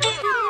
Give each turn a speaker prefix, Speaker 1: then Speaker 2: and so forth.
Speaker 1: Oh,